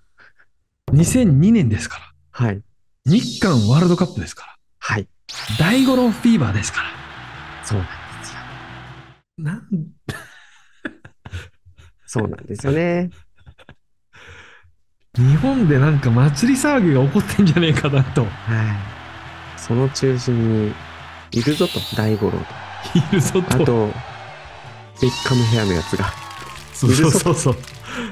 ？2002年ですから、
はい。
日韓ワールドカップですから、
はい。
大五郎フィーバーですから。
そうなんですよ。
なん？
そうなんですよね。
日本でなんか祭り騒ぎが起こってんじゃねえかなと。
はい。その中心にいるぞと、大五郎と。
いるぞと。
あと、ベッカムヘアのやつが。
そうそうそうそう。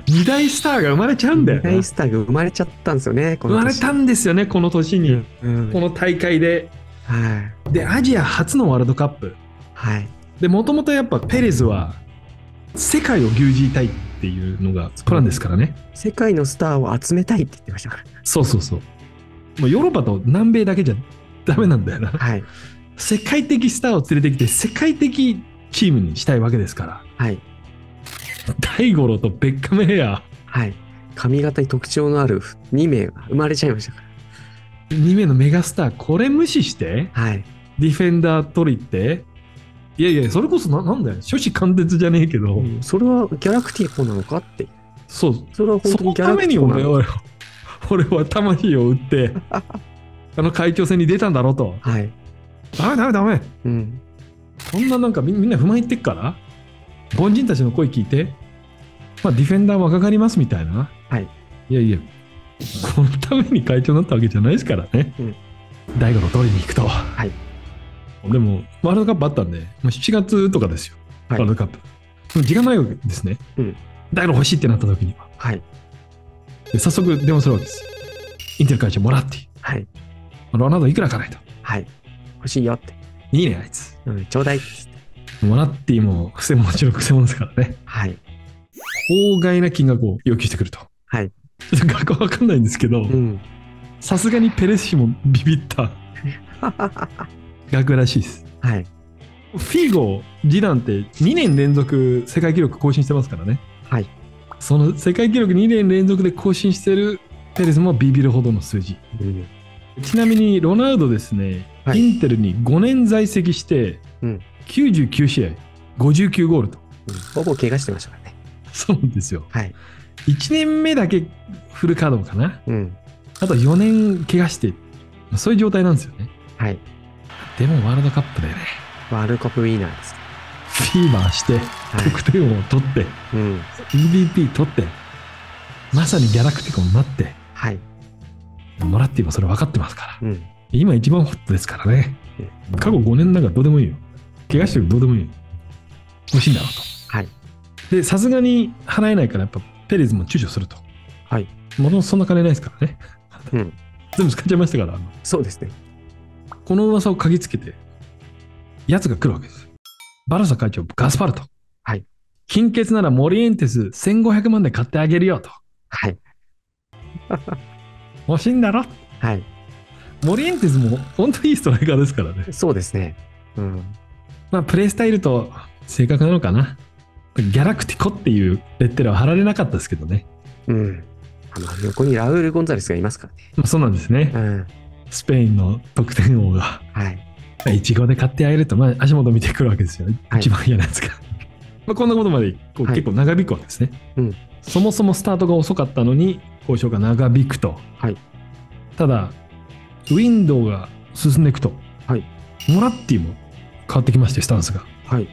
二大スターが生まれちゃうんだよな
大スターが生まれちゃったんですよね、
生まれたんですよね、この年に。
うん。
この大会で。
はい。
で、アジア初のワールドカップ。
はい。
で、もともとやっぱペレズは、世界を牛耳りたいっていうのがプランですからね。
世界のスターを集めたいって言ってましたから。
そうそうそう。もうヨーロッパと南米だけじゃダメなんだよな。
はい。
世界的スターを連れてきて、世界的チームにしたいわけですから。
はい。
大五郎とベッカムヘア、
はい。髪型に特徴のある2名が生まれちゃいましたか
2名のメガスター、これ無視して、
ら。はい。
ディフェンダー取りって、いやいや、それこそななんだよ、初子貫徹じゃねえけど、
うんそれはギャラクティコなのかって。
そう、
それは本
そ
当にギャラクテ
のために
ィコなのか。
俺は、俺は魂を売って、あの会長戦に出たんだろうと。
はい。
ダメダメダメ。
うん。
そんななんかみみんな不満言ってっから、凡人たちの声聞いて、まあディフェンダー若返りますみたいな？
はい。
いやいや、このために会長になったわけじゃないですからね。
うん
大五郎取りに行くと。
はい。
でも、ワールドカップあったんで、まあ、7月とかですよ。
はい
ワールドカップ。でも時間ないわけですね。
うん
大五郎欲しいってなった時には。
はい。
で早速電話するわけです。インテル会長もらって。
はい。
ロナウドいくらかないと。
はい。欲しいよって。
いいね、あいつ。
うん、ちょうだいっつって。
もらっても、くせもちろんくせ者ですからね。
はい。
法外な金額を要求してくると。
はい。
ちょっと額わかんないんですけど
う、ん。
さすがにペレス氏もビビった 額らしいです。
はい。
フィーゴ、ジダンって2年連続世界記録更新してますからね。
はい。
その世界記録2年連続で更新してるペレスもビビるほどの数字。
うん。
ちなみにロナウドですね、
はい
インテルに5年在籍して、
うん
99試合、59ゴールと。
うんほぼ怪我してましたからね。
そうですよ。
はい。
1年目だけフルカードかな。
うん。
あと4年怪我して、まあそういう状態なんですよね。
はい。
でもワールドカップでね、
ワールドカップウィーナーです。
フィーバーして、
はい。
得点王を取って、
うん。
MVP 取って、まさにギャラクティコになって、
はい。
もらって今それ分かってますから。
うん。
今一番ホットですからね。過去5年なんかどうでもいいよ。怪我してるどうでもいいよ。欲しいんだろうと。
はい。
で、さすがに払えないから、やっぱペレズも躊躇すると。
はい。
もともとそんな金ないですからね。
うん。
全部使っちゃいましたから、
そうですね。
この噂を嗅ぎつけて、奴が来るわけです。バルサ会長、ガスパルト。
はい。
金欠ならモリエンテス1500万で買ってあげるよと。
はい。
欲しいんだろ？
はい。
モリエンテスも本当にいいストライカーですからね。
そうですね。うん。
まあ、プレイスタイルと正確なのかな。ギャラクティコっていうレッテルは貼られなかったですけどね。
うん。あの、横にラウール・ゴンザレスがいますからね。
まあ、そうなんですね。
うん。
スペインの得点王が、
はい。
イチゴで買ってあげると、まあ、足元見てくるわけですよ。
はい
一番嫌なやつが。まあ、こんなことまでこう
はい
結構長引くわけですね、
うん
そもそもスタートが遅かったのに、交渉が長引くと。
はい
ただ、ウィンドウが進んでいくと、
はい
モラッティも変わってきまして、スタンスが。
はい。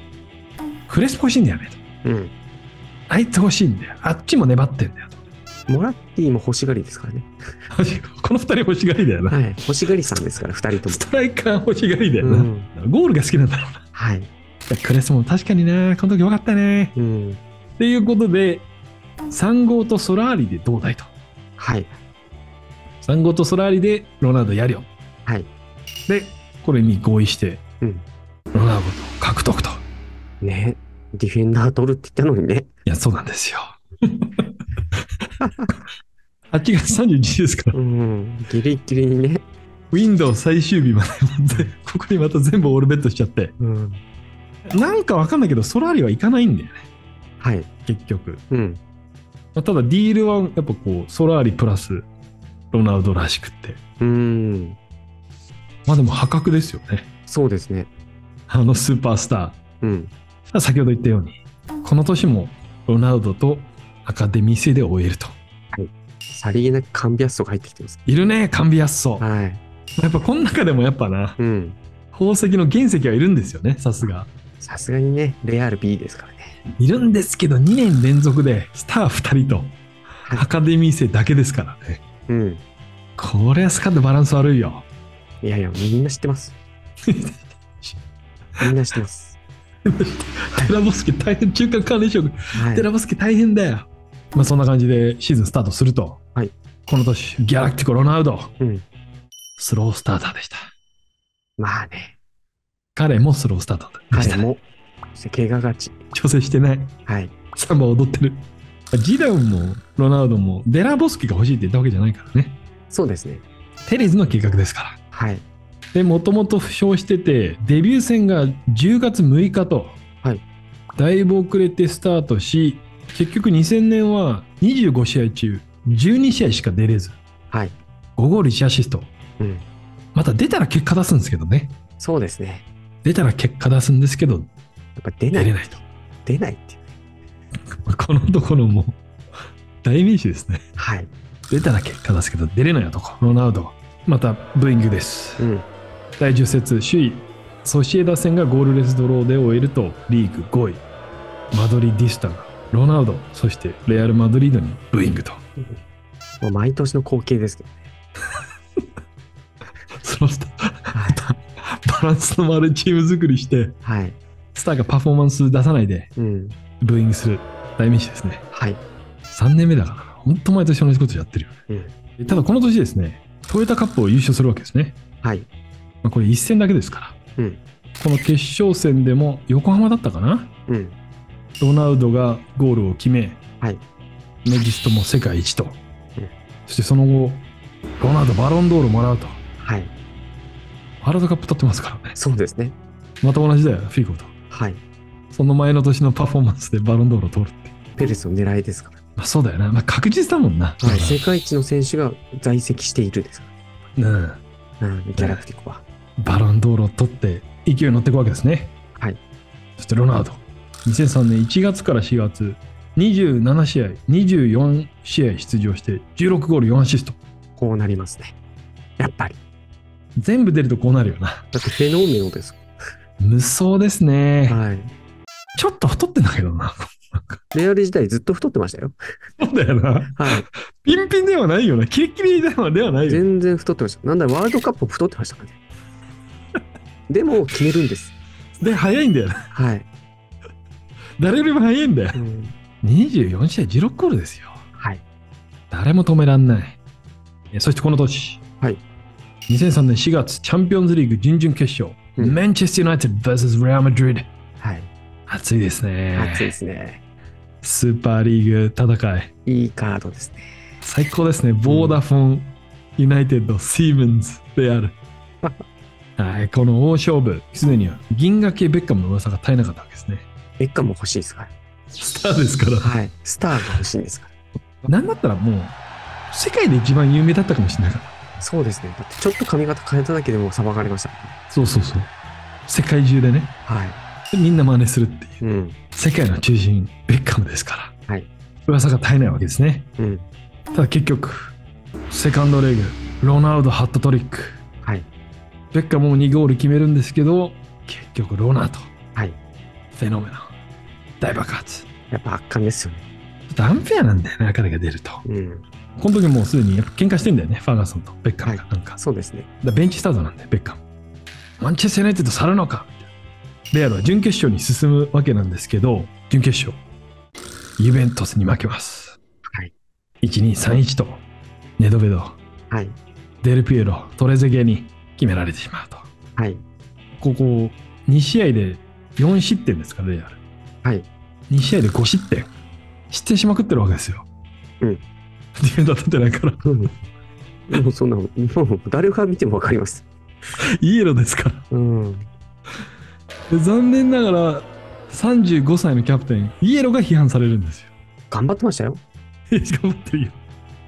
クレスポ欲しいんだよねと。
うん。
あいつ欲しいんだよ。あっちも粘ってんだよと。
モラッティも欲しがりですからね。
この二人欲しがりだよな。
はい。欲しがりさんですから、二人とも
ス。トライカー欲しがりだよな。
うん。
ゴールが好きなんだろうな。
はい。
クレスも確かにな、この時よかったね。
うん。
っていうことで、3号とソラーリでどうだいと。
はい。
3号とソラーリでロナウドやるよ。
はい。
で、これに合意して、
うん
ロナウド獲得と。
ね。ディフェンダー取るって言ったのにね。
いや、そうなんですよ。8月31日ですから、
うん。ギリギリにね。
ウィンドウ最終日までここにまた全部オールベットしちゃって、
うん。
なんかわかんないけど、ソラーリは行かないんだよね、
はい。
結局。
うん。
まあただ、ディールはやっぱこう、ソラーリプラスロナウドらしくって。
うん。
まあでも破格ですよね。
そうですね。
あのスーパースタ
うん。
ー。先ほど言ったように、この年もロナウドとアカデミー生で終えると。
さりげなくカンビアッソが入ってきてます。
いるね、カンビアッソ。
はい。
やっぱこの中でもやっぱな、
うん。
宝石の原石はいるんですよね、さすが。
さすがにね、レアル B ですからね。
いるんですけど、2年連続でスター2人と
はい
アカデミー生だけですからね。
うん。
これはスカッとバランス悪いよ。
いやいや、みんな知ってます。みんな知ってます。
テラボスケ大変、中間管理職、
はい
テ。ラボスケ大変だよ。まあそんな感じでシーズンスタートすると、
はい
この年、ギャラクティコ・ロナウド、
うん。
スロースターターでした。
まあね、
彼もスロースターターでした。
彼も、怪我がち。
調整してない。
はい。
サンバ踊ってる。ジダンもロナウドもデラボスケが欲しいって言ったわけじゃないからね。
そうですね。
テレズの計画ですから。
はい。
で、もともと負傷してて、デビュー戦が10月6日と、
はい
だいぶ遅れてスタートし、結局2000年は25試合中12試合しか出れず、
はい。
5ゴール1アシスト。
うん。
また出たら結果出すんですけどね。
そうですね。
出たら結果出すんですけど、
やっぱ出ない。
出れないと。
出ないっていう。
このところも代名詞ですね。
はい。
出たら結果出すけど出れない男、ロナウド。またブーイングです。
うん。
第10節、首位、ソシエダ戦がゴールレスドローで終えると、リーグ5位、マドリディスタがロナウド、そしてレアル・マドリードにブーイングと。
もう毎年の光景ですけど。
そのスタ
はい。
バランスの悪いチーム作りして、
はい。
スターがパフォーマンス出さないで
うん。
ブーイングする代名詞ですね。
はい。
3年目だからな、本当毎年同じことやってるよ
うん。
ね。ただこの年ですね、トヨタカップを優勝するわけですね。
はい。
まあ、これ1戦だけですから。
うん。
この決勝戦でも横浜だったかな？
うん。
ロナウドがゴールを決め、
はい。
メギストも世界一と、
うん
そしてその後ロナウドバロンドールもらうと
はい。
ワールドカップ取ってますからね
そうですね。
また同じだよフィーゴと
はい。
その前の年のパフォーマンスでバロンドールを取るって、
ペレスの狙いですから。
まあ、そうだよな、まあ、確実だもんな、
はい。世界一の選手が在籍しているですか
うん、
うん、ギャラクティコは。
バロンドールを取って勢いに乗っていくわけですね。
はい。
そしてロナウド。2003年1月から4月、27試合、24試合出場して、16ゴール4アシスト。
こうなりますね。やっぱり。
全部出るとこうなるよな。
だってフェノーメノです。
無双ですね。
はい。
ちょっと太ってんだけどな。
レアル時代ずっと太ってましたよ。
そうだよな。
はい。
ピンピンではないよな。キリッキリではではないよ。
全然太ってました。なんだワールドカップも太ってましたからね。でも決めるんです。
で、早いんだよな。
はい。
誰よりも早いんだよ
う。ん、
24試合16ゴールですよ。
はい。
誰も止めらんない。えそしてこの年。
はい。
2003年4月、チャンピオンズリーグ準々決勝。
うん
マンチェスター・ユナイテッド vs レアル・マドリード。
はい。
熱いですね。
熱いですね。
スーパーリーグ戦い。
いいカードですね。
最高ですね。ボーダフォン、ユナイテッド、シーメンズである。はい、この大勝負、すでには銀河系ベッカムの噂が絶えなかったわけですね。
ベッカムも欲しいですか？ら。
スターですから。
はい。スターが欲しいんですか？ら。
なんだったらもう、世界で一番有名だったかもしれないから。
そうですね。だってちょっと髪型変えただけでも騒がれました。
そうそうそう。世界中でね、
はい。
みんな真似するっていう。
うん。
世界の中心、ベッカムですから。
はい。
噂が絶えないわけですね。
うん。
ただ結局、セカンドレグ、ロナウドハットトリック。
はい。
ベッカムも2ゴール決めるんですけど、結局ロナウド、
はい。
フェノメノン、大爆発。
やっぱ圧巻ですよね。
ちょっとアンフェアなんだよね、彼が出ると。
うん。
この時もうすでに喧嘩してんだよね、ファーガソンとベッカムが。なんか、
そうですね。
だベンチスタートなんだよ、ベッカム。マンチェスター・ユナイテッド去るのかみたいなレアルは準決勝に進むわけなんですけど、準決勝、ユベントスに負けます。
はい。
1-2-3-1と、ネドベド、
はい。
デルピエロ、トレゼゲに決められてしまうと。
はい。
ここ、2試合で4失点ですから、レアル。
はい。
2試合で5失点。失点しまくってるわけですよ。
うん。
ディフェンダー立ってないから。
うん。もうそんな、もう誰が見てもわかります。
イエローですから。
うん。
で残念ながら、35歳のキャプテン、イエローが批判されるんですよ。
頑張ってましたよ。
頑張ってるよ。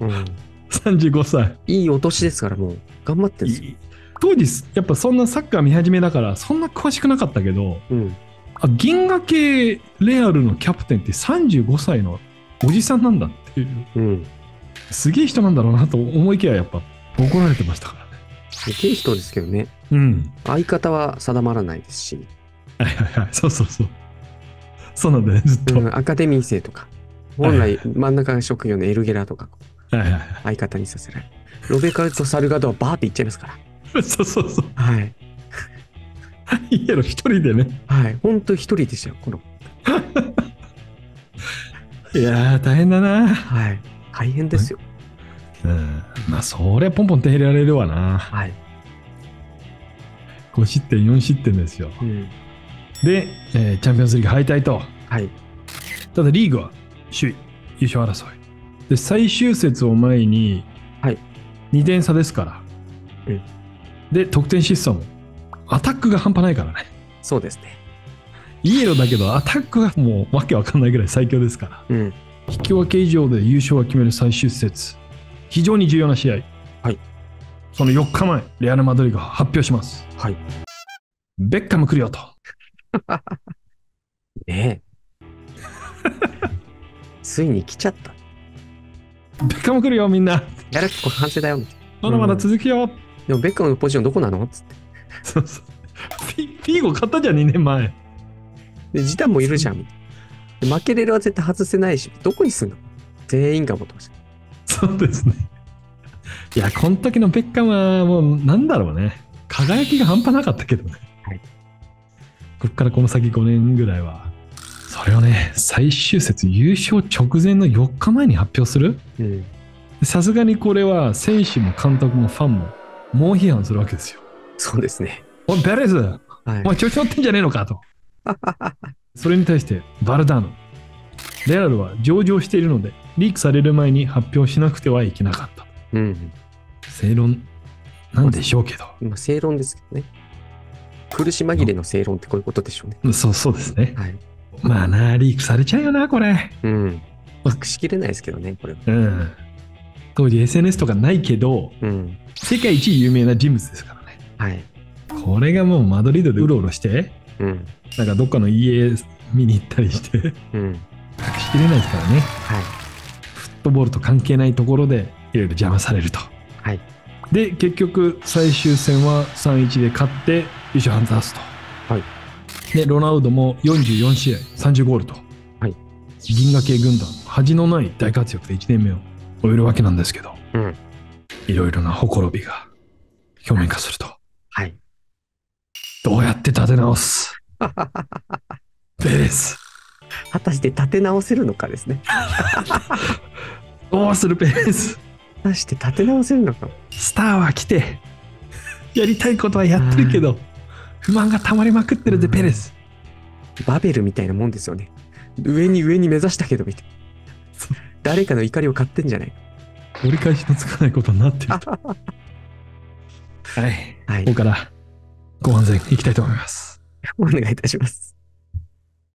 うん。
35歳。
いいお年ですから、もう。頑張ってるんですよ。
当時、やっぱそんなサッカー見始めだから、そんな詳しくなかったけど、
うん。
あ銀河系レアルのキャプテンって35歳のおじさんなんだっていう、
うん。
すげえ人なんだろうなと思いきや、やっぱ怒られてましたからね。
すげえ人ですけどね。
うん。
相方は定まらないですし、
はいはいはい。そうそうそう。そうなんだよね、ずっと。
うん、アカデミー生とか、本来真ん中が職業のエルゲラとか
はいはいは
相方にさせられる。ロベカルト・サルガドはバーって言っちゃいますから。
い。そうそうそう。
はい。
イエロー一人でね。
はい。ほんと一人でしたよ、この。
いやー、大変だな。
はい。大変ですよ。
うん。まあ、そりゃポンポン手入れられるわな。
はい。
5失点、4失点ですよ。
うん。
で、えーチャンピオンズリーグ敗退と。
はい。
ただリーグは首位、優勝争い。で、最終節を前に、
はい
2点差ですから。
うん
で、得点失踪も、アタックが半端ないからね。
そうですね。
イエローだけど、アタックがもうわけわかんないぐらい最強ですから。
うん。
引き分け以上で優勝が決める最終節。非常に重要な試合。
はい。
その4日前、レアル・マドリーが発表します。
はい。
ベッカム来るよと。
ねえ。ついに来ちゃった。
ベッカム来るよ、みんな。
やらきこ反省だよ。
まだまだ続くよ。
でもベッカムのポジションどこなの？つって。
そうそう。フィフィーゴ買ったじゃん、2年前。
で、ジダンもいるじゃん。負けれるは絶対外せないし、どこにすんの？全員が持ってました。
そうですね。いや、この時のベッカムはもう、なんだろうね。輝きが半端なかったけどね。
はい。
こっからこの先5年ぐらいは。それをね、最終節優勝直前の4日前に発表する？
うん。
さすがにこれは選手も監督もファンも猛批判するわけですよ。
そうですね。
おい、ベレス
はい
お。前調子乗ってんじゃねえのかと。それに対してバルダーノ。レアルは上場しているので、リークされる前に発表しなくてはいけなかった。
うん。
正論なんでしょうけど。
まあ、正論ですけどね。苦し紛れの正論ってこういうことでしょうね。
そうそうですね。
はい。
まあな、リークされちゃうよな、これ。
うん。隠しきれないですけどね、これは。
うん。当時 SNS とかないけど、
うん。
世界一有名な人物ですからね。
はい。
これがもうマドリードでうろうろして、
うん。
なんかどっかの家見に行ったりして、隠
うん。
しきれないですからね。
はい。
フットボールと関係ないところでいろいろ邪魔されると。
はい。
で、結局最終戦は3-1で勝って優勝を果たすと。
はい。
で、ロナウドも44試合30ゴールと。
はい。
銀河系軍団、恥のない大活躍で1年目を終えるわけなんですけど、
うん。
いろいろなほころびが表面化すると。
はい。
どうやって立て直す？ペレス。
果たして立て直せるのかですね。
どうするペレス？
果たして立て直せるのか。
スターは来て、やりたいことはやってるけど、不満が溜まりまくってるぜ、
うん
ペレス。
バベルみたいなもんですよね。上に上に目指したけど、みたいな。誰かの怒りを買ってんじゃない
折り返しのつかないことになってると。はい。
はい
ここ。からご安全いきたいと思います。
お願いいたします。